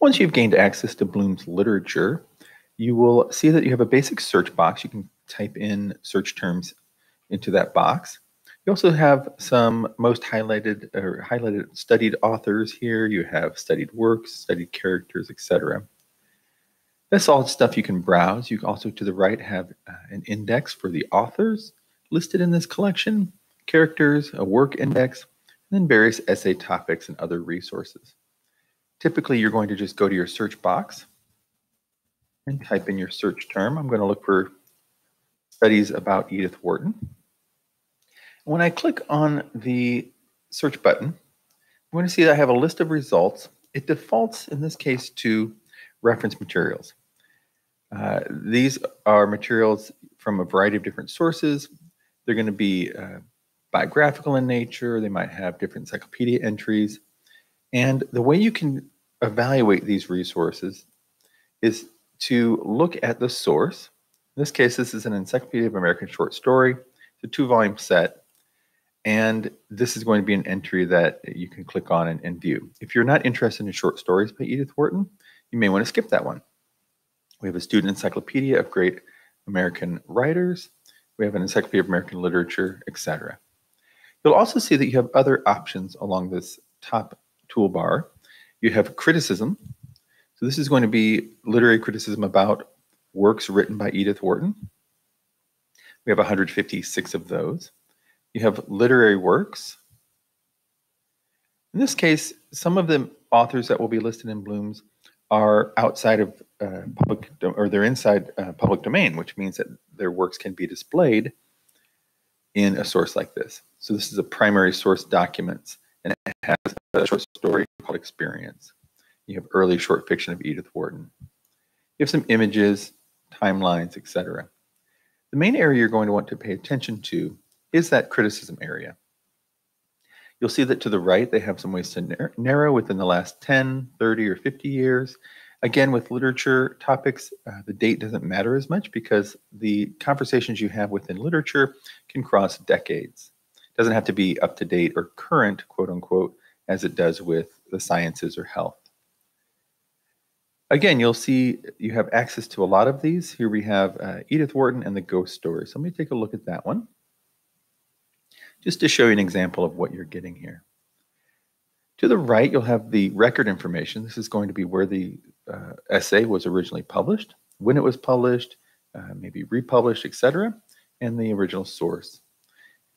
Once you've gained access to Bloom's literature, you will see that you have a basic search box. You can type in search terms into that box. You also have some most highlighted or highlighted studied authors here. You have studied works, studied characters, etc. That's all stuff you can browse. You also to the right have uh, an index for the authors listed in this collection, characters, a work index, and then various essay topics and other resources. Typically, you're going to just go to your search box and type in your search term. I'm going to look for studies about Edith Wharton. When I click on the search button, I'm going to see that I have a list of results. It defaults, in this case, to reference materials. Uh, these are materials from a variety of different sources. They're going to be uh, biographical in nature. They might have different encyclopedia entries. And the way you can evaluate these resources is to look at the source. In this case, this is an Encyclopedia of American Short Story. It's a two volume set. And this is going to be an entry that you can click on and, and view. If you're not interested in short stories by Edith Wharton, you may want to skip that one. We have a student encyclopedia of great American writers. We have an encyclopedia of American literature, etc. You'll also see that you have other options along this top toolbar. You have criticism. So this is going to be literary criticism about works written by Edith Wharton. We have 156 of those. You have literary works. In this case, some of the authors that will be listed in Bloom's are outside of uh, public or they're inside uh, public domain, which means that their works can be displayed in a source like this. So this is a primary source documents, and it has a short story called Experience. You have early short fiction of Edith Wharton. You have some images, timelines, etc. The main area you're going to want to pay attention to is that criticism area. You'll see that to the right, they have some ways to narrow within the last 10, 30, or 50 years. Again, with literature topics, uh, the date doesn't matter as much because the conversations you have within literature can cross decades. It doesn't have to be up to date or current, quote unquote, as it does with the sciences or health. Again, you'll see you have access to a lot of these. Here we have uh, Edith Wharton and the ghost story. So let me take a look at that one just to show you an example of what you're getting here. To the right, you'll have the record information. This is going to be where the uh, essay was originally published, when it was published, uh, maybe republished, etc., and the original source.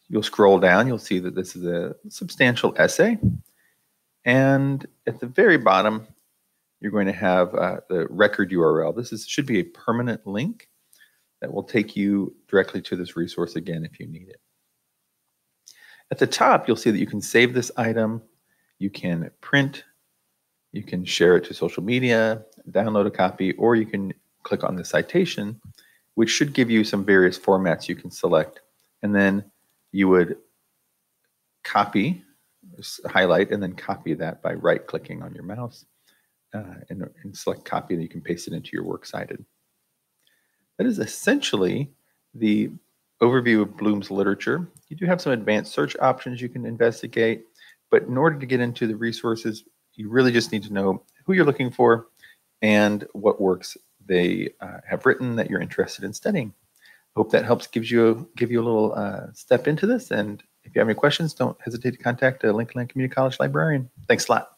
You'll scroll down, you'll see that this is a substantial essay. And at the very bottom, you're going to have uh, the record URL. This is, should be a permanent link that will take you directly to this resource again if you need it. At the top, you'll see that you can save this item, you can print, you can share it to social media, download a copy, or you can click on the citation, which should give you some various formats you can select. And then you would copy, highlight, and then copy that by right clicking on your mouse uh, and, and select copy, and you can paste it into your works cited. That is essentially the overview of Bloom's literature. You do have some advanced search options you can investigate, but in order to get into the resources, you really just need to know who you're looking for and what works they uh, have written that you're interested in studying. Hope that helps gives you give you a little uh, step into this. And if you have any questions, don't hesitate to contact a Lincoln Land Community College librarian. Thanks a lot.